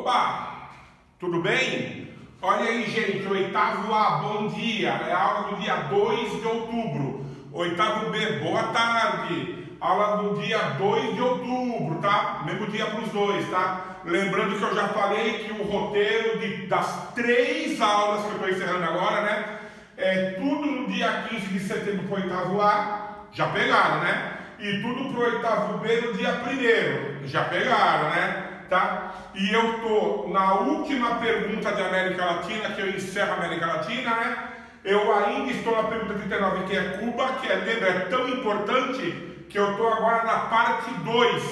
Opa! Tudo bem? Olha aí, gente, oitavo A, bom dia. É a aula do dia 2 de outubro. Oitavo B, boa tarde. Aula do dia 2 de outubro, tá? Mesmo dia para os dois, tá? Lembrando que eu já falei que o roteiro de, das três aulas que eu estou encerrando agora, né? É tudo no dia 15 de setembro para o oitavo A. Já pegaram, né? E tudo para o oitavo B no dia primeiro. Já pegaram, né? Tá? E eu tô na última pergunta de América Latina, que eu encerro a América Latina, né? Eu ainda estou na pergunta 39, que é Cuba, que é, lembra, é tão importante que eu estou agora na parte 2.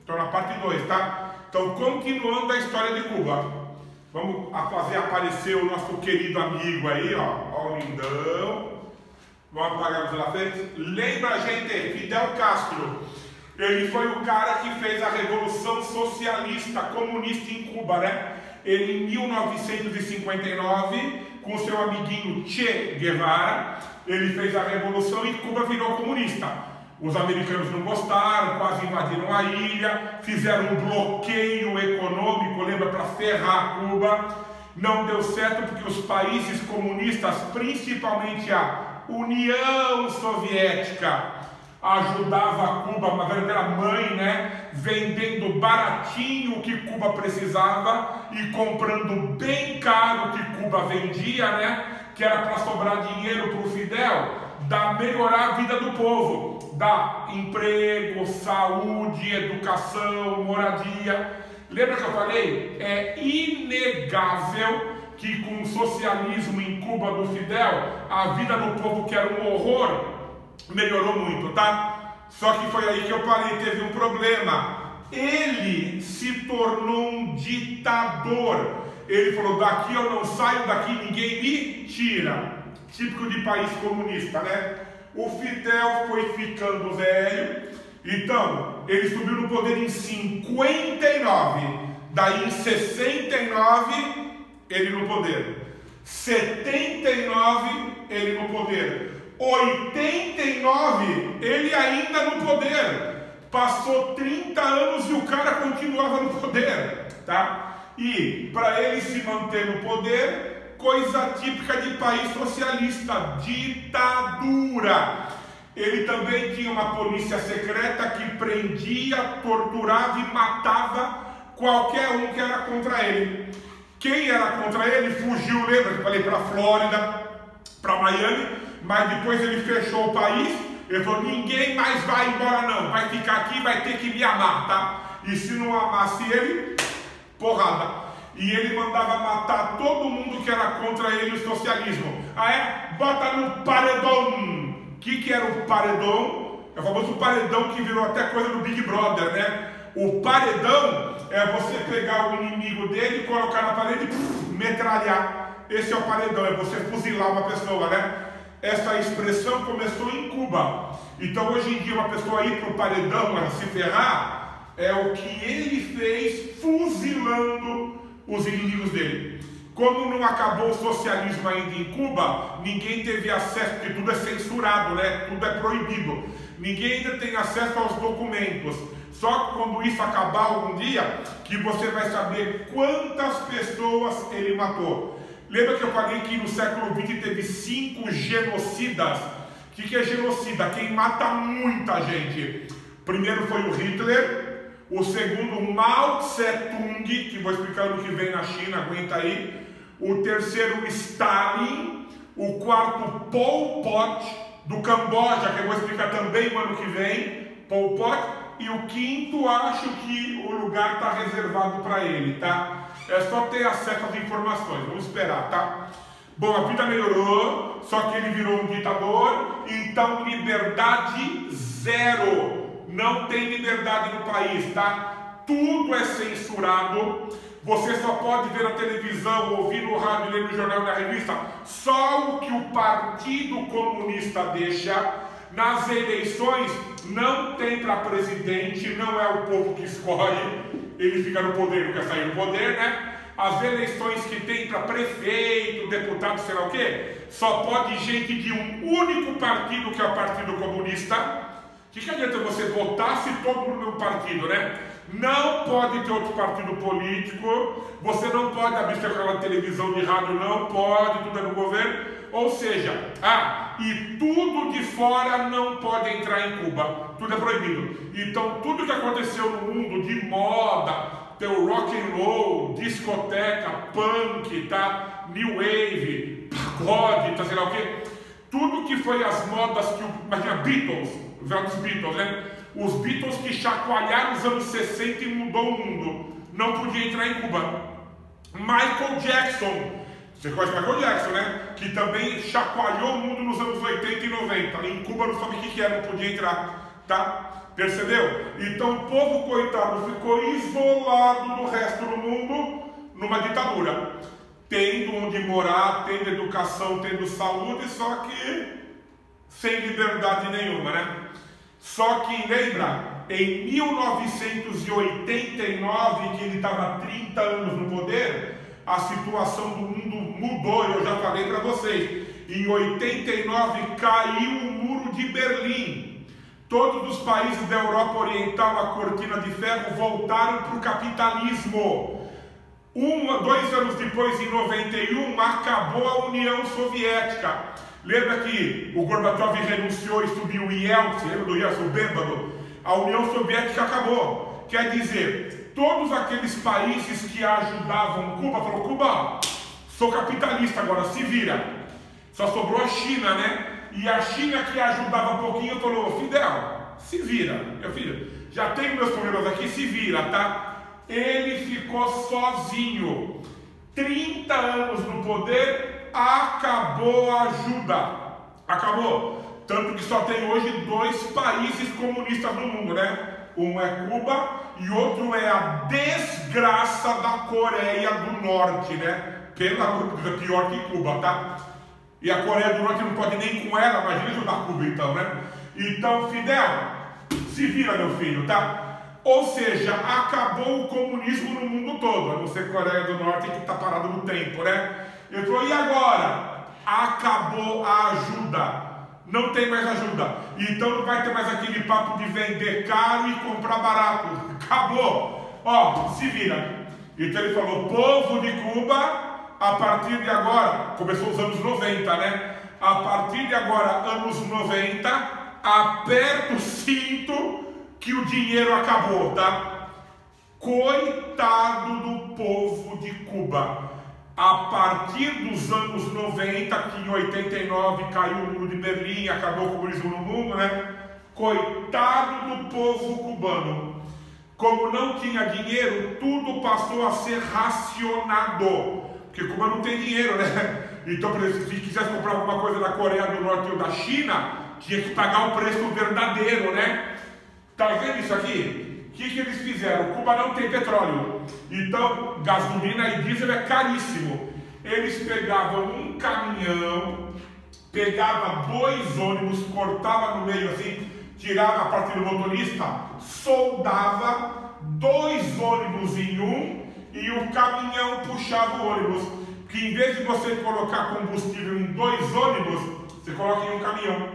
Estou na parte 2, tá? Então, continuando a história de Cuba. Vamos fazer aparecer o nosso querido amigo aí, ó. Ó o lindão. Vamos apagar os lá frente. Lembra, gente, Fidel Castro ele foi o cara que fez a revolução socialista comunista em Cuba, né? Ele em 1959, com seu amiguinho Che Guevara, ele fez a revolução e Cuba virou comunista. Os americanos não gostaram, quase invadiram a ilha, fizeram um bloqueio econômico, lembra, para ferrar Cuba. Não deu certo porque os países comunistas, principalmente a União Soviética, ajudava Cuba, uma verdadeira mãe, né? Vendendo baratinho o que Cuba precisava e comprando bem caro o que Cuba vendia, né? Que era para sobrar dinheiro para o Fidel, da melhorar a vida do povo, dar emprego, saúde, educação, moradia. Lembra que eu falei? É inegável que com o socialismo em Cuba do Fidel, a vida do povo que era um horror, melhorou muito, tá? Só que foi aí que eu parei, teve um problema. Ele se tornou um ditador. Ele falou: daqui eu não saio, daqui ninguém me tira. Típico de país comunista, né? O Fidel foi ficando velho, então ele subiu no poder em 59. Daí em 69 ele no poder. 79 ele no poder. 89, ele ainda no poder. Passou 30 anos e o cara continuava no poder, tá? E para ele se manter no poder, coisa típica de país socialista, ditadura. Ele também tinha uma polícia secreta que prendia, torturava e matava qualquer um que era contra ele. Quem era contra ele fugiu, lembra que falei para Flórida, para Miami, mas depois ele fechou o país, ele falou, ninguém mais vai embora não, vai ficar aqui, vai ter que me amar, tá? E se não amasse ele, porrada. E ele mandava matar todo mundo que era contra ele o socialismo. Ah é? Bota no paredão. O que, que era o paredão? É o famoso paredão que virou até coisa do Big Brother, né? O paredão é você pegar o inimigo dele, colocar na parede e metralhar. Esse é o paredão, é você fuzilar uma pessoa, né? Essa expressão começou em Cuba. Então hoje em dia uma pessoa ir para o paredão a se ferrar é o que ele fez fuzilando os inimigos dele. Como não acabou o socialismo ainda em Cuba, ninguém teve acesso, porque tudo é censurado, né? Tudo é proibido. Ninguém ainda tem acesso aos documentos. Só quando isso acabar algum dia, que você vai saber quantas pessoas ele matou. Lembra que eu falei que no século XX teve cinco genocidas? O que, que é genocida? Quem mata muita gente. Primeiro foi o Hitler, o segundo Mao Tse Tung, que vou explicar no que vem na China, aguenta aí. O terceiro Stalin, o quarto Pol Pot do Camboja, que eu vou explicar também no ano que vem, Pol Pot, e o quinto acho que o lugar está reservado para ele, tá? É só ter acesso às informações. Vamos esperar, tá? Bom, a vida melhorou, só que ele virou um ditador, então liberdade zero. Não tem liberdade no país, tá? Tudo é censurado. Você só pode ver na televisão, ouvir no rádio, ler no jornal, na revista, só o que o Partido Comunista deixa. Nas eleições não tem para presidente, não é o povo que escolhe ele fica no poder, não quer sair do poder, né? As eleições que tem para prefeito, deputado, sei lá o quê, só pode gente de um único partido, que é o Partido Comunista. O que, que adianta você votar se todo mundo no partido, né? Não pode ter outro partido político, você não pode abrir de televisão, de rádio, não pode, tudo é no governo. Ou seja, ah, e tudo de fora não pode entrar em Cuba, tudo é proibido. Então, tudo que aconteceu no mundo de moda, teu rock and roll, discoteca, punk, tá? New wave, pagode, tá sei lá o quê. Tudo que foi as modas que o. Imagina, Beatles, os Beatles, né? Os Beatles que chacoalharam os anos 60 e mudou o mundo. Não podia entrar em Cuba. Michael Jackson. Você conhece Michael Jackson, né? Que também chacoalhou o mundo nos anos 80 e 90. Em Cuba não sabe o que era, não podia entrar. Tá? Percebeu? Então o povo coitado ficou isolado do resto do mundo numa ditadura. Tendo onde morar, tendo educação, tendo saúde, só que sem liberdade nenhuma, né? Só que lembra, em 1989, que ele estava 30 anos no poder, a situação do mundo mudou, eu já falei para vocês. Em 89 caiu o muro de Berlim. Todos os países da Europa Oriental, a cortina de ferro, voltaram para o capitalismo. Um, dois anos depois, em 91, acabou a União Soviética. Lembra que o Gorbachev renunciou e subiu o Yeltsin, lembra do Yeltsin, o bêbado? A União Soviética acabou. Quer dizer, todos aqueles países que ajudavam Cuba, falou, Cuba, sou capitalista agora, se vira. Só sobrou a China, né? E a China que ajudava um pouquinho falou, Fidel, se vira, meu filho, já tenho meus problemas aqui, se vira, tá? Ele ficou sozinho. 30 anos no poder, acabou a ajuda. Acabou. Tanto que só tem hoje dois países comunistas no mundo, né? Um é Cuba e outro é a desgraça da Coreia do Norte, né? Pela pior que Cuba, tá? E a Coreia do Norte não pode nem com ela, imagina ajudar Cuba então, né? Então, Fidel, se vira, meu filho, tá? Ou seja, acabou o comunismo no mundo todo, a não ser Coreia do Norte que está parado no tempo, né? Ele falou: e agora? Acabou a ajuda. Não tem mais ajuda. Então não vai ter mais aquele papo de vender caro e comprar barato. Acabou. Ó, se vira. Então ele falou: povo de Cuba, a partir de agora, começou os anos 90, né? A partir de agora, anos 90, aperta o cinto que o dinheiro acabou, tá? Coitado do povo de Cuba a partir dos anos 90, que em 89 caiu o muro de Berlim, acabou o comunismo no mundo, né? Coitado do povo cubano. Como não tinha dinheiro, tudo passou a ser racionado. Porque Cuba não tem dinheiro, né? Então, por exemplo, se quisesse comprar alguma coisa da Coreia do Norte ou da China, tinha que pagar o preço verdadeiro, né? Tá vendo isso aqui? O que, que eles fizeram? Cuba não tem petróleo, então gasolina e diesel é caríssimo. Eles pegavam um caminhão, pegava dois ônibus, cortava no meio assim, tirava a parte do motorista, soldava dois ônibus em um e o caminhão puxava o ônibus. Que em vez de você colocar combustível em dois ônibus, você coloca em um caminhão.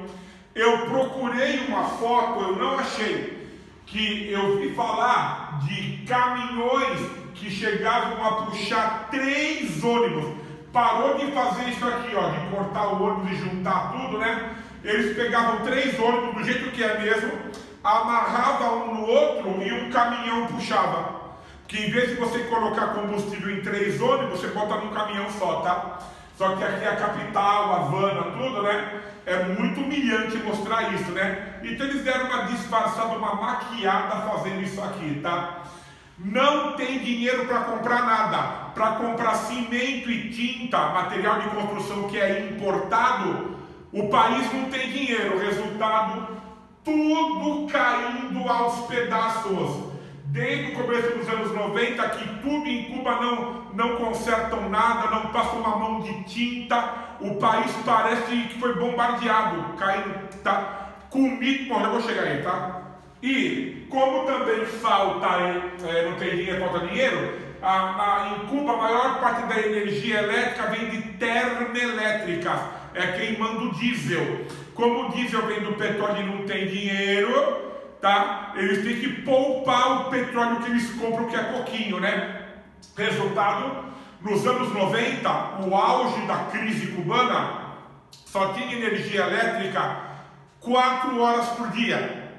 Eu procurei uma foto, eu não achei que eu vi falar de caminhões que chegavam a puxar três ônibus. Parou de fazer isso aqui, ó, de cortar o ônibus e juntar tudo, né? Eles pegavam três ônibus do jeito que é mesmo, amarravam um no outro e um caminhão puxava. Que em vez de você colocar combustível em três ônibus, você bota num caminhão só, tá? Só que aqui é a capital, Havana, tudo, né? É muito humilhante mostrar isso, né? Então eles deram uma disfarçada, uma maquiada fazendo isso aqui, tá? Não tem dinheiro para comprar nada. Para comprar cimento e tinta, material de construção que é importado, o país não tem dinheiro. Resultado, tudo caindo aos pedaços desde o começo dos anos 90 que tudo em Cuba não, não consertam nada, não passam uma mão de tinta, o país parece que foi bombardeado, caindo, tá? Comigo, bom, já vou chegar aí, tá? E como também falta, é, não tem dinheiro, falta dinheiro, a, a, em Cuba a maior parte da energia elétrica vem de termoelétricas, é queimando diesel. Como o diesel vem do petróleo e não tem dinheiro, tá? Eles têm que poupar o petróleo que eles compram, que é pouquinho, né? Resultado, nos anos 90, o auge da crise cubana, só tinha energia elétrica 4 horas por dia.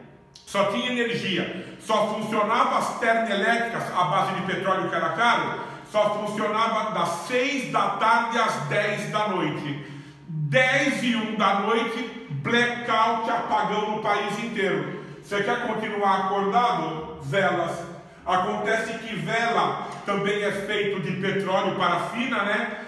Só tinha energia. Só funcionava as termoelétricas à base de petróleo que era caro, só funcionava das 6 da tarde às 10 da noite. 10 e 1 da noite, blackout, apagão no país inteiro. Você quer continuar acordado? Velas. Acontece que vela também é feito de petróleo parafina, né?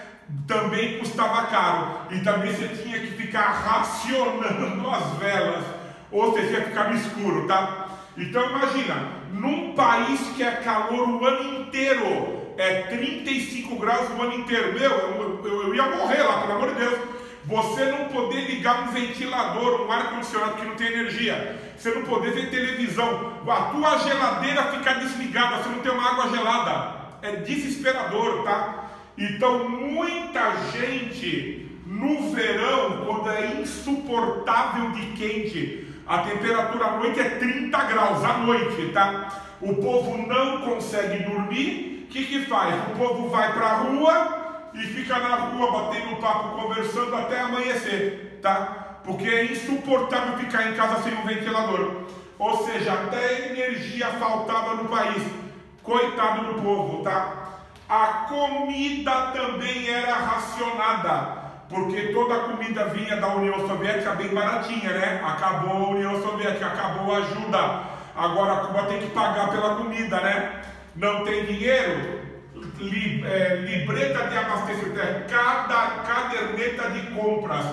Também custava caro. E também você tinha que ficar racionando as velas. Ou você ia ficar no escuro, tá? Então imagina, num país que é calor o ano inteiro, é 35 graus o ano inteiro. Meu, eu, eu, eu ia morrer lá, pelo amor de Deus. Você não poder ligar um ventilador, um ar-condicionado que não tem energia. Você não poder ver televisão. A tua geladeira ficar desligada, você não tem uma água gelada. É desesperador, tá? Então muita gente no verão, quando é insuportável de quente, a temperatura à noite é 30 graus à noite, tá? O povo não consegue dormir. O que, que faz? O povo vai para a rua e fica na rua batendo papo, conversando até amanhecer, tá? Porque é insuportável ficar em casa sem um ventilador. Ou seja, até energia faltava no país. Coitado do povo, tá? A comida também era racionada, porque toda a comida vinha da União Soviética bem baratinha, né? Acabou a União Soviética, acabou a ajuda. Agora Cuba tem que pagar pela comida, né? Não tem dinheiro, li, é, libreta de abastecimento, cada caderneta de compras.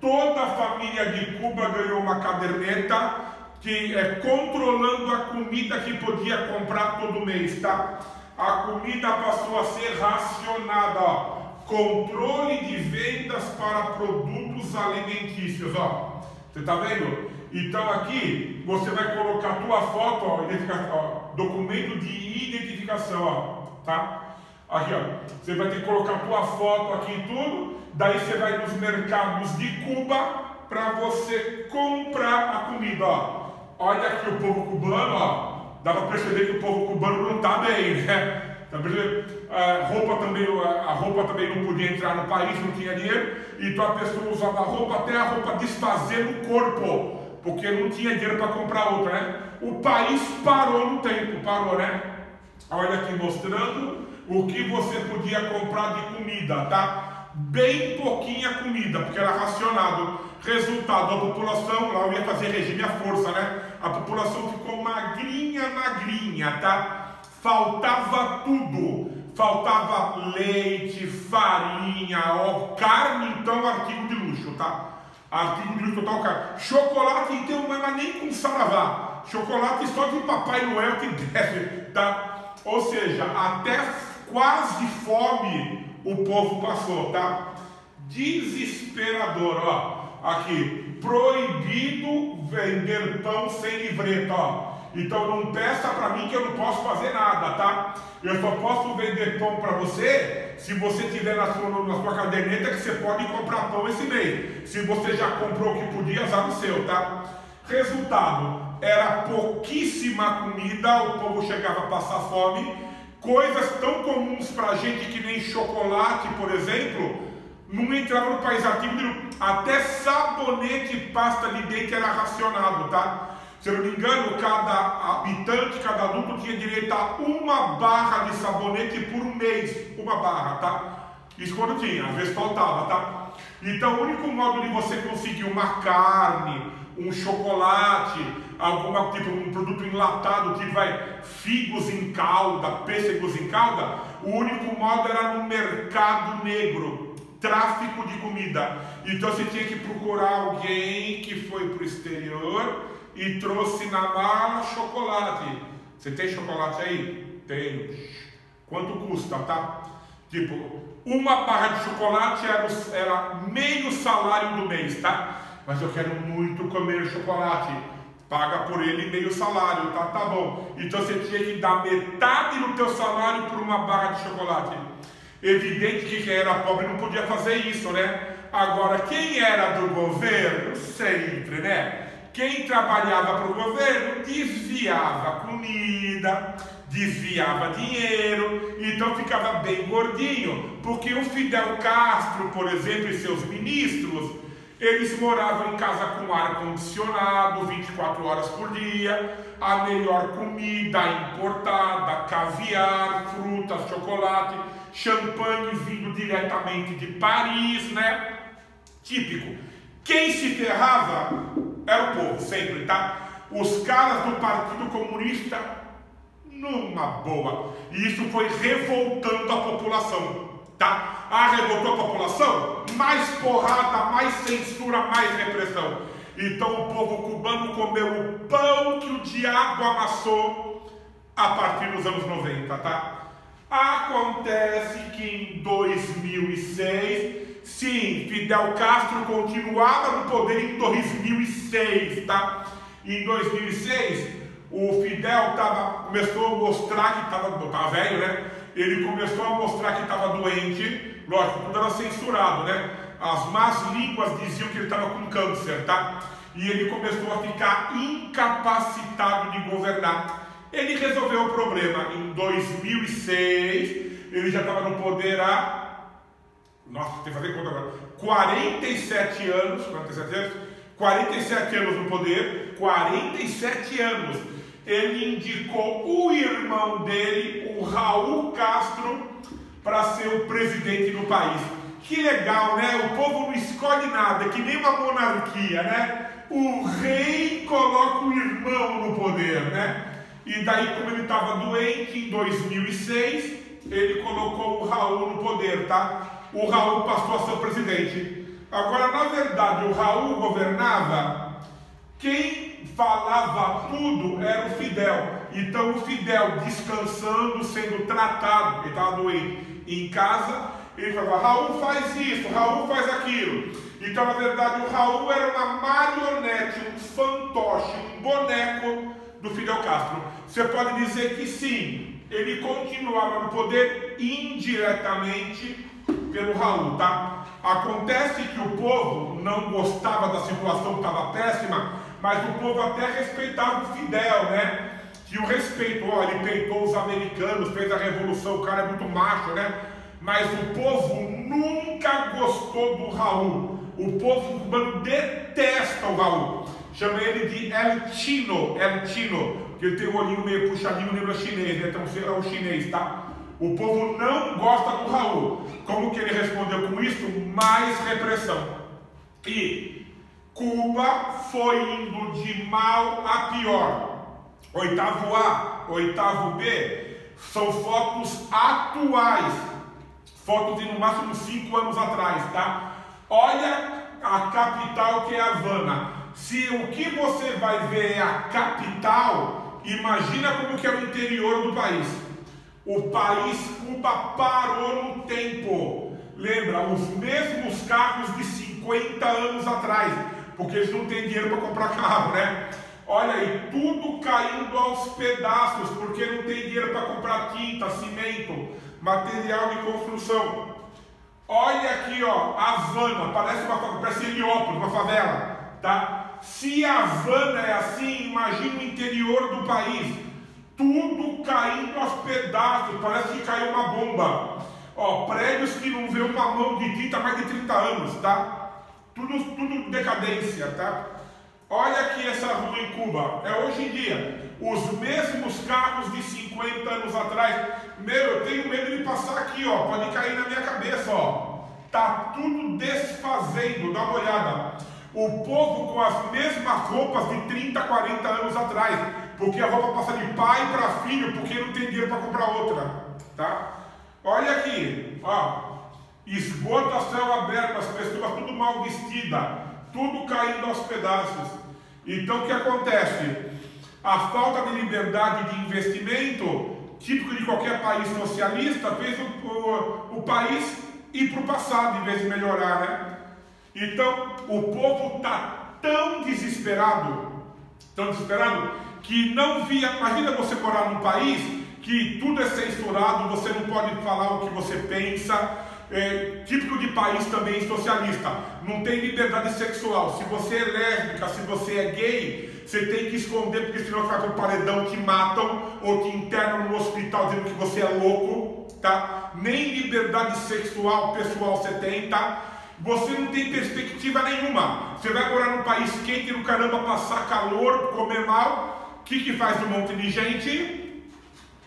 Toda a família de Cuba ganhou uma caderneta que é controlando a comida que podia comprar todo mês, tá? A comida passou a ser racionada, ó. Controle de vendas para produtos alimentícios, ó. Você tá vendo? Então aqui você vai colocar tua foto, ó, ó, documento de identificação, ó, tá? Aqui, ó, você vai ter que colocar a tua foto aqui e tudo. Daí você vai nos mercados de Cuba para você comprar a comida, ó. Olha aqui o povo cubano, ó. Dá para perceber que o povo cubano não está bem, né? Tá a roupa também, a roupa também não podia entrar no país, não tinha dinheiro, então a pessoa usava a roupa até a roupa desfazer no corpo, porque não tinha dinheiro para comprar outra, né? O país parou no tempo, parou, né? Olha aqui mostrando o que você podia comprar de comida, tá? Bem pouquinha comida, porque era racionado. Resultado, a população, lá eu ia fazer regime à força, né? A população ficou magrinha, magrinha, tá? Faltava tudo. Faltava leite, farinha, ó, carne, então artigo de luxo, tá? Artigo de luxo total, cara. Chocolate, então, mas nem com saravá. Chocolate só de Papai Noel que deve, tá? Ou seja, até quase fome o povo passou, tá? Desesperador, ó. Aqui, proibido vender pão sem livreta, ó. Então não peça para mim que eu não posso fazer nada, tá? Eu só posso vender pão para você se você tiver na sua, na sua caderneta que você pode comprar pão esse mês. Se você já comprou o que podia, azar o seu, tá? Resultado, era pouquíssima comida, o povo chegava a passar fome Coisas tão comuns para a gente que nem chocolate, por exemplo, não entrava no país ativo Até sabonete e pasta de dente era racionado, tá? Se eu não me engano, cada habitante, cada adulto tinha direito a uma barra de sabonete por mês. Uma barra, tá? Isso quando tinha, às vezes faltava, tá? Então o único modo de você conseguir uma carne, um chocolate, alguma tipo um produto enlatado, tipo vai figos em calda, pêssegos em calda, o único modo era no mercado negro, tráfico de comida. Então você tinha que procurar alguém que foi para o exterior e trouxe na mala chocolate. Você tem chocolate aí? Tenho. Quanto custa, tá? Tipo, uma barra de chocolate era, era meio salário do mês, tá? Mas eu quero muito comer chocolate paga por ele meio salário, tá, tá bom. Então você tinha que dar metade do teu salário por uma barra de chocolate. Evidente que quem era pobre não podia fazer isso, né? Agora, quem era do governo, sempre, né? quem trabalhava para o governo desviava comida, desviava dinheiro, então ficava bem gordinho, porque o Fidel Castro, por exemplo, e seus ministros, eles moravam em casa com ar condicionado 24 horas por dia, a melhor comida importada, caviar, frutas, chocolate, champanhe vindo diretamente de Paris, né? Típico. Quem se ferrava era o povo, sempre, tá? Os caras do Partido Comunista, numa boa. E isso foi revoltando a população, tá? Ah, revoltou a população? Porrada, mais censura, mais repressão. Então o povo cubano comeu o pão que o diabo amassou a partir dos anos 90, tá? Acontece que em 2006 Sim, Fidel Castro continuava no poder em 2006, tá? Em 2006, o Fidel tava, começou a mostrar que estava tava velho, né? Ele começou a mostrar que estava doente, lógico, tudo era censurado, né? As más línguas diziam que ele estava com câncer, tá? E ele começou a ficar incapacitado de governar. Ele resolveu o problema em 2006, ele já estava no poder há nossa, tem que fazer conta agora. 47 anos, 47 anos, 47 anos no poder, 47 anos. Ele indicou o irmão dele, o Raul Castro, para ser o presidente do país. Que legal, né? O povo não escolhe nada, que nem uma monarquia, né? O rei coloca o irmão no poder, né? E daí, como ele estava doente em 2006, ele colocou o Raul no poder, tá? o Raul passou a ser presidente. Agora, na verdade, o Raul governava, quem falava tudo era o Fidel. Então, o Fidel descansando, sendo tratado, ele estava doente, em casa, ele falava: Raul faz isso, Raul faz aquilo. Então, na verdade, o Raul era uma marionete, um fantoche, um boneco do Fidel Castro. Você pode dizer que sim, ele continuava no poder indiretamente pelo Raul, tá? Acontece que o povo não gostava da situação, estava péssima, mas o povo até respeitava o Fidel, né? Tinha o respeito, ó, ele peitou os americanos, fez a revolução, o cara é muito macho, né? Mas o povo nunca gostou do Raul. O povo cubano detesta o Raul. Chama ele de El Chino, El Chino, porque ele tem o olhinho meio puxadinho, lembra chinês, né? Então é o chinês, tá? O povo não gosta do Raul. Como que ele respondeu com isso? Mais repressão. E Cuba foi indo de mal a pior. Oitavo A, oitavo B, são fotos atuais. Fotos de no máximo cinco anos atrás, tá? Olha a capital que é Havana. Se o que você vai ver é a capital, imagina como que é o interior do país. O país Cuba parou no tempo. Lembra, os mesmos carros de 50 anos atrás, porque eles não têm dinheiro para comprar carro, né? Olha aí, tudo caindo aos pedaços, porque não tem dinheiro para comprar tinta, cimento, material de construção. Olha aqui, ó, Havana, parece uma parece Heliópolis, uma favela, tá? Se Havana é assim, imagine o interior do país tudo caindo aos pedaços, parece que caiu uma bomba. Ó, prédios que não vê uma mão de tinta há mais de 30 anos, tá? Tudo, tudo decadência, tá? Olha aqui essa rua em Cuba, é hoje em dia. Os mesmos carros de 50 anos atrás. Meu, eu tenho medo de passar aqui, ó. Pode cair na minha cabeça, ó. Tá tudo desfazendo, dá uma olhada. O povo com as mesmas roupas de 30, 40 anos atrás porque a roupa passa de pai para filho, porque não tem dinheiro para comprar outra, tá? Olha aqui, ó, esgoto a céu aberto, as pessoas tudo mal vestidas, tudo caindo aos pedaços. Então o que acontece? A falta de liberdade de investimento, típico de qualquer país socialista, fez o, o, o país ir para o passado em vez de melhorar, né? Então o povo está tão desesperado, tão desesperado, que não via. Imagina você morar num país que tudo é censurado, você não pode falar o que você pensa, é, típico de país também socialista. Não tem liberdade sexual. Se você é lésbica, se você é gay, você tem que esconder, porque senão para o paredão, te matam ou te internam no hospital dizendo que você é louco, tá? Nem liberdade sexual pessoal você tem, tá? Você não tem perspectiva nenhuma. Você vai morar num país quente no caramba, passar calor, comer mal. O que, que faz um monte de gente?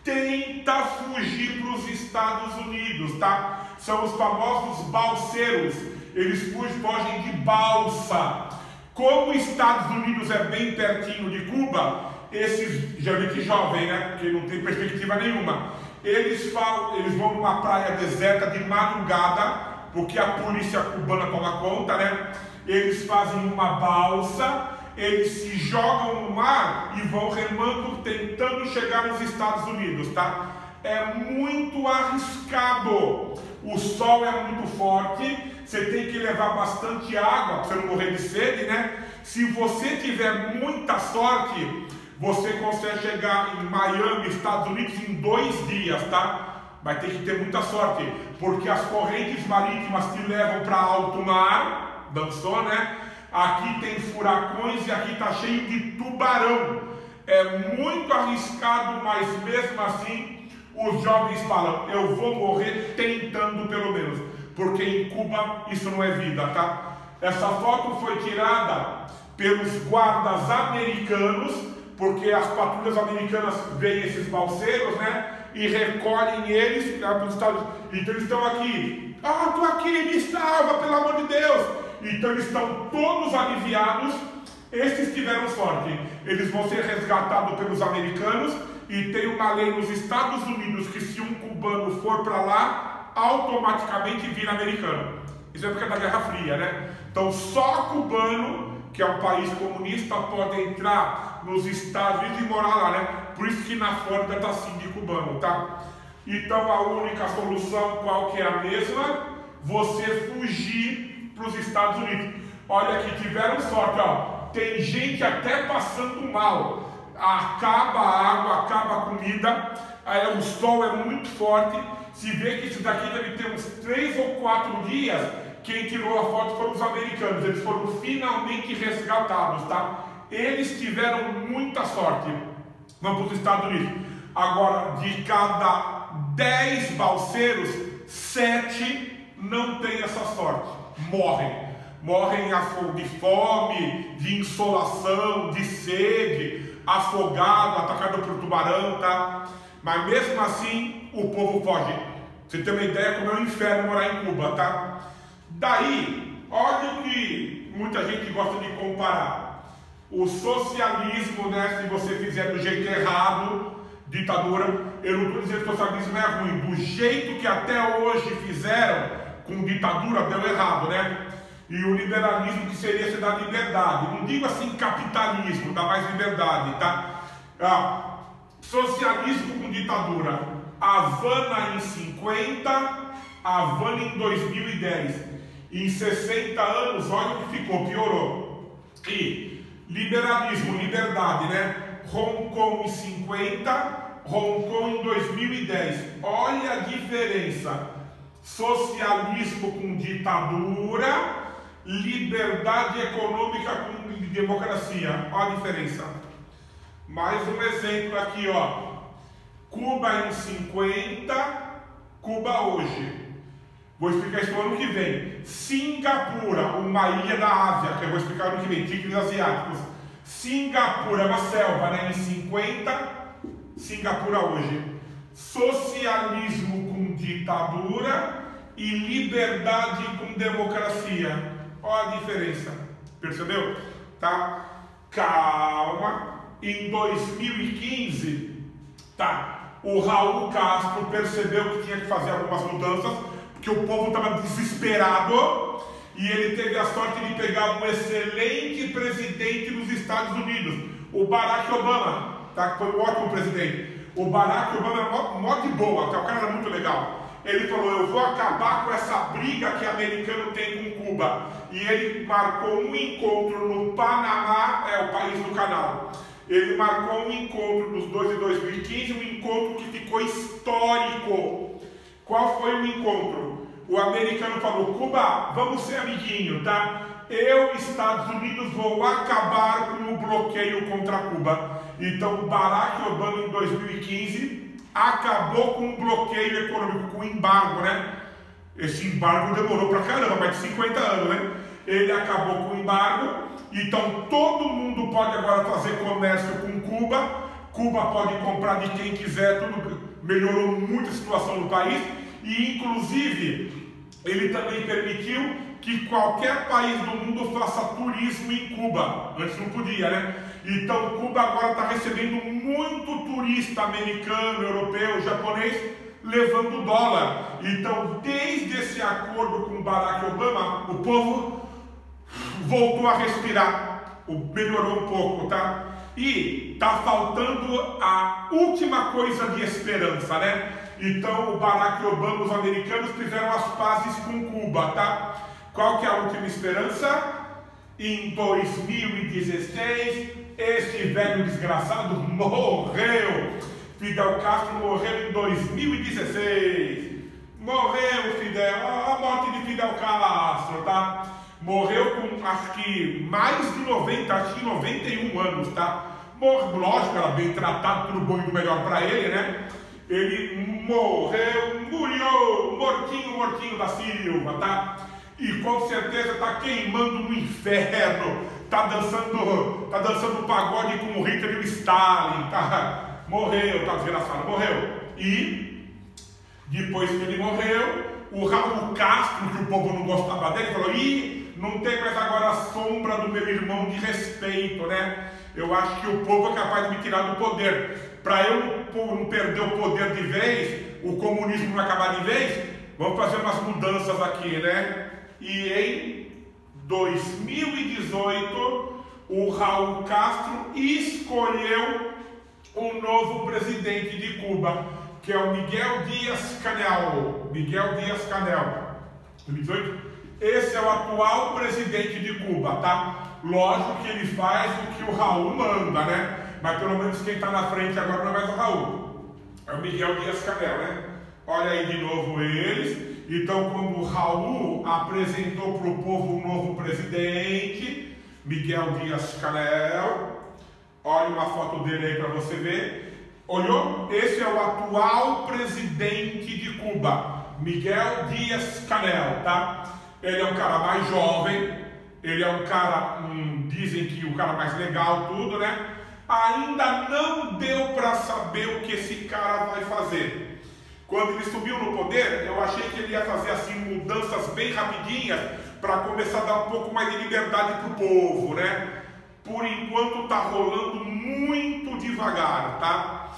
Tenta fugir para os Estados Unidos, tá? São os famosos balseiros. Eles fogem de balsa. Como os Estados Unidos é bem pertinho de Cuba, esses geralmente jovem, né? Porque não tem perspectiva nenhuma. Eles falam, eles vão numa praia deserta de madrugada porque a polícia cubana toma conta, né? Eles fazem uma balsa, eles se jogam no mar e vão remando, tentando chegar nos Estados Unidos, tá? É muito arriscado. O sol é muito forte, você tem que levar bastante água para você não morrer de sede, né? Se você tiver muita sorte, você consegue chegar em Miami, Estados Unidos, em dois dias, tá? vai ter que ter muita sorte, porque as correntes marítimas te levam para alto mar, dançou, né? Aqui tem furacões e aqui está cheio de tubarão. É muito arriscado, mas mesmo assim os jovens falam: eu vou morrer tentando pelo menos, porque em Cuba isso não é vida, tá? Essa foto foi tirada pelos guardas americanos, porque as patrulhas americanas veem esses balseiros, né? e recolhem eles para os Estados Unidos. Então eles estão aqui. Ah, estou aqui, me salva, pelo amor de Deus. Então eles estão todos aliviados. Esses tiveram sorte. Eles vão ser resgatados pelos americanos. E tem uma lei nos Estados Unidos que se um cubano for para lá, automaticamente vira americano. Isso é porque é da Guerra Fria, né? Então só cubano, que é um país comunista, pode entrar nos Estados Unidos e morar lá, né? Por isso que na Flórida está assim de cubano, tá? Então a única solução, qual que é a mesma? Você fugir para os Estados Unidos. Olha que tiveram sorte, ó. Tem gente até passando mal. Acaba a água, acaba a comida, aí o sol é muito forte. Se vê que isso daqui deve ter uns três ou quatro dias. Quem tirou a foto foram os americanos. Eles foram finalmente resgatados, tá? Eles tiveram muita sorte. Vamos para os Estados Unidos. Agora, de cada 10 balseiros, 7 não têm essa sorte, morrem. Morrem de fome, de insolação, de sede, afogado, atacado por tubarão, tá? Mas mesmo assim, o povo foge. Você tem uma ideia como é um inferno morar em Cuba, tá? Daí, olha o que muita gente gosta de comparar. O socialismo, né, se você fizer do jeito errado, ditadura, eu não estou dizendo que o socialismo é ruim, do jeito que até hoje fizeram com ditadura, deu errado, né? E o liberalismo que seria se dar liberdade. Não digo assim capitalismo, dá mais liberdade, tá? Ah, socialismo com ditadura. Havana em 50, Havana em 2010. Em 60 anos, olha o que ficou, piorou. E Liberalismo, liberdade, né? Hong Kong em 50, Hong Kong em 2010. Olha a diferença. Socialismo com ditadura, liberdade econômica com democracia. Olha a diferença. Mais um exemplo aqui, ó. Cuba em 50, Cuba hoje. Vou explicar isso no ano que vem. Singapura, uma ilha da Ásia, que eu vou explicar no ano que vem, tigres asiáticos. Singapura é uma selva, né? Em 50, Singapura hoje. Socialismo com ditadura e liberdade com democracia. Olha a diferença. Percebeu? Tá? Calma. Em 2015, tá? O Raul Castro percebeu que tinha que fazer algumas mudanças que o povo estava desesperado e ele teve a sorte de pegar um excelente presidente nos Estados Unidos, o Barack Obama, tá? foi um ótimo presidente. O Barack Obama era mó de boa, tá? o cara era muito legal. Ele falou: Eu vou acabar com essa briga que o americano tem com Cuba. E ele marcou um encontro no Panamá, é o país do canal. Ele marcou um encontro dos dois em 2015, um encontro que ficou histórico qual foi o encontro? o americano falou: Cuba, vamos ser amiguinho, tá? Eu, Estados Unidos, vou acabar com o bloqueio contra Cuba. Então, Barack Obama, em 2015, acabou com o bloqueio econômico, com o embargo, né? Esse embargo demorou pra caramba, mais de 50 anos, né? Ele acabou com o embargo, então todo mundo pode agora fazer comércio com Cuba. Cuba pode comprar de quem quiser, tudo melhorou muito a situação do país e, inclusive, ele também permitiu que qualquer país do mundo faça turismo em Cuba. Antes não podia, né? Então, Cuba agora está recebendo muito turista americano, europeu, japonês, levando dólar. Então, desde esse acordo com Barack Obama, o povo voltou a respirar, melhorou um pouco, tá? E está faltando a última coisa de esperança, né? Então o Barack Obama, os americanos fizeram as pazes com Cuba, tá? Qual que é a última esperança? Em 2016, este velho desgraçado morreu. Fidel Castro morreu em 2016. Morreu Fidel, a morte de Fidel Castro, tá? Morreu com acho que mais de 90, acho que 91 anos, tá? Morreu, lógico, era bem tratado, tudo bom e do melhor para ele, né? Ele morreu, murió, mortinho, mortinho da Silva, tá? E com certeza está queimando no inferno, tá dançando, tá dançando pagode com o Hitler e o Stalin, tá? Morreu, tá desgraçado, morreu. E depois que ele morreu, o Raul Castro, que o povo não gostava dele, falou: Ih, não tem mais agora a sombra do meu irmão de respeito, né? Eu acho que o povo é capaz de me tirar do poder. Para eu não perder o poder de vez, o comunismo não acabar de vez, vamos fazer umas mudanças aqui, né? E em 2018, o Raul Castro escolheu um novo presidente de Cuba, que é o Miguel Dias Canel. Miguel Dias Canel. 2018? Esse é o atual presidente de Cuba, tá? Lógico que ele faz o que o Raul manda, né? Mas pelo menos quem está na frente agora não é mais o Raul. É o Miguel Dias Canel, né? Olha aí de novo eles. Então, quando o Raul apresentou para o povo um novo presidente, Miguel Dias Canel, olha uma foto dele aí para você ver. Olhou? Esse é o atual presidente de Cuba, Miguel Dias Canel, tá? Ele é um cara mais jovem, ele é um cara, hum, dizem que o cara mais legal, tudo, né? Ainda não deu para saber o que esse cara vai fazer. Quando ele subiu no poder, eu achei que ele ia fazer assim mudanças bem rapidinhas para começar a dar um pouco mais de liberdade para o povo, né? Por enquanto tá rolando muito devagar, tá?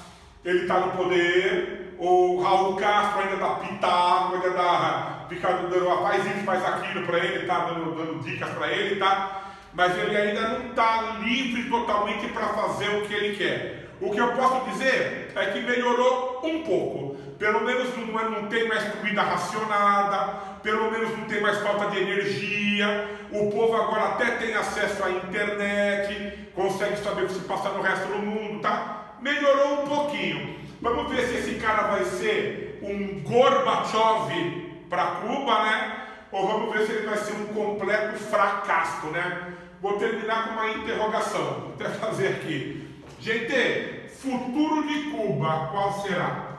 Ele está no poder, o Raul Castro ainda dá pitaco, ainda dá, fica dando, faz isso, faz aquilo para ele, tá dando, dando dicas para ele, tá? Mas ele ainda não está livre totalmente para fazer o que ele quer. O que eu posso dizer é que melhorou um pouco. Pelo menos não, é, não tem mais comida racionada, pelo menos não tem mais falta de energia. O povo agora até tem acesso à internet, consegue saber o que se passa no resto do mundo, tá? Melhorou um pouquinho. Vamos ver se esse cara vai ser um Gorbachev para Cuba, né? Ou vamos ver se ele vai ser um completo fracasso, né? Vou terminar com uma interrogação. Vou até fazer aqui. Gente, futuro de Cuba, qual será?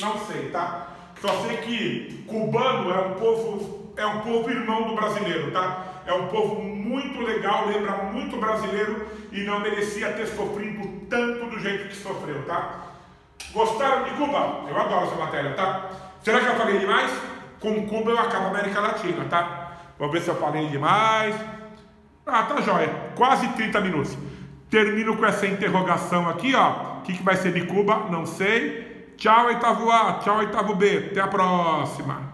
Não sei, tá? Só sei que cubano é um povo, é um povo irmão do brasileiro, tá? É um povo muito legal, lembra muito brasileiro e não merecia ter sofrido tanto do jeito que sofreu, tá? Gostaram de Cuba? Eu adoro essa matéria, tá? Será que eu falei demais? Com Cuba eu acabo a América Latina, tá? Vamos ver se eu falei demais. Ah, tá jóia. Quase 30 minutos. Termino com essa interrogação aqui, ó. O que, que vai ser de Cuba? Não sei. Tchau, oitavo A. Tchau, oitavo B. Até a próxima.